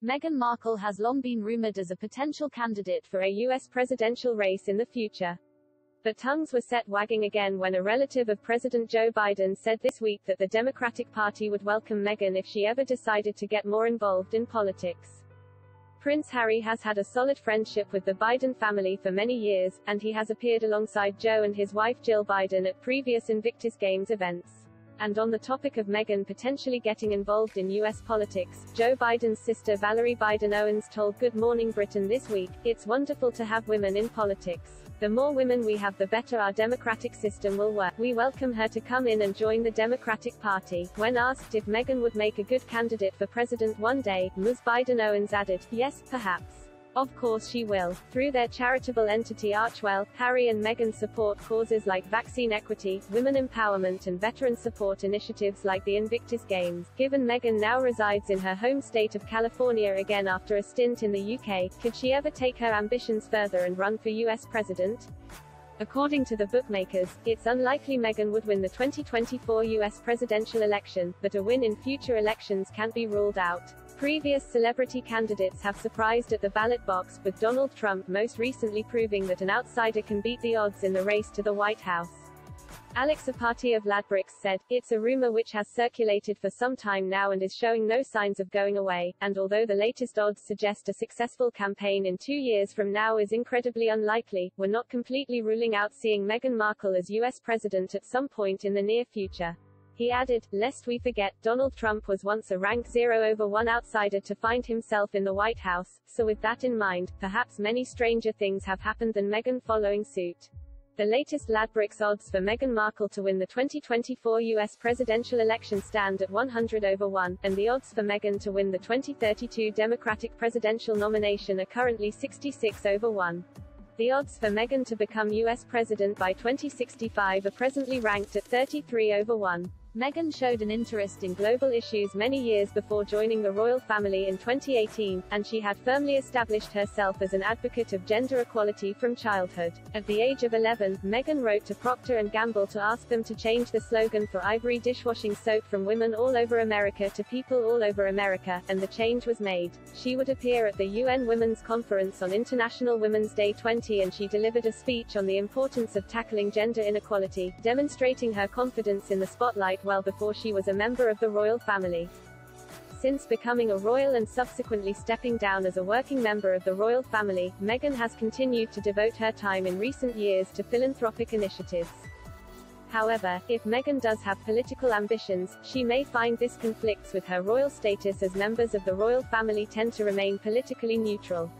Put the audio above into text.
Meghan Markle has long been rumored as a potential candidate for a U.S. presidential race in the future. But tongues were set wagging again when a relative of President Joe Biden said this week that the Democratic Party would welcome Meghan if she ever decided to get more involved in politics. Prince Harry has had a solid friendship with the Biden family for many years, and he has appeared alongside Joe and his wife Jill Biden at previous Invictus Games events. And on the topic of Meghan potentially getting involved in U.S. politics, Joe Biden's sister Valerie Biden Owens told Good Morning Britain this week, It's wonderful to have women in politics. The more women we have the better our democratic system will work. We welcome her to come in and join the Democratic Party. When asked if Meghan would make a good candidate for president one day, Ms. Biden Owens added, Yes, perhaps. Of course she will. Through their charitable entity Archewell, Harry and Meghan support causes like vaccine equity, women empowerment and veteran support initiatives like the Invictus Games. Given Meghan now resides in her home state of California again after a stint in the UK, could she ever take her ambitions further and run for US president? According to the bookmakers, it's unlikely Meghan would win the 2024 US presidential election, but a win in future elections can't be ruled out. Previous celebrity candidates have surprised at the ballot box, with Donald Trump most recently proving that an outsider can beat the odds in the race to the White House. Alex Apati of Ladbrokes said, It's a rumor which has circulated for some time now and is showing no signs of going away, and although the latest odds suggest a successful campaign in two years from now is incredibly unlikely, we're not completely ruling out seeing Meghan Markle as U.S. president at some point in the near future. He added, lest we forget, Donald Trump was once a rank 0 over 1 outsider to find himself in the White House, so with that in mind, perhaps many stranger things have happened than Meghan following suit. The latest Ladbrokes odds for Meghan Markle to win the 2024 U.S. presidential election stand at 100 over 1, and the odds for Meghan to win the 2032 Democratic presidential nomination are currently 66 over 1. The odds for Meghan to become U.S. president by 2065 are presently ranked at 33 over 1. Meghan showed an interest in global issues many years before joining the royal family in 2018, and she had firmly established herself as an advocate of gender equality from childhood. At the age of 11, Meghan wrote to Procter & Gamble to ask them to change the slogan for Ivory dishwashing soap from women all over America to people all over America, and the change was made. She would appear at the UN Women's Conference on International Women's Day 20 and she delivered a speech on the importance of tackling gender inequality, demonstrating her confidence in the spotlight well before she was a member of the royal family. Since becoming a royal and subsequently stepping down as a working member of the royal family, Meghan has continued to devote her time in recent years to philanthropic initiatives. However, if Meghan does have political ambitions, she may find this conflicts with her royal status as members of the royal family tend to remain politically neutral.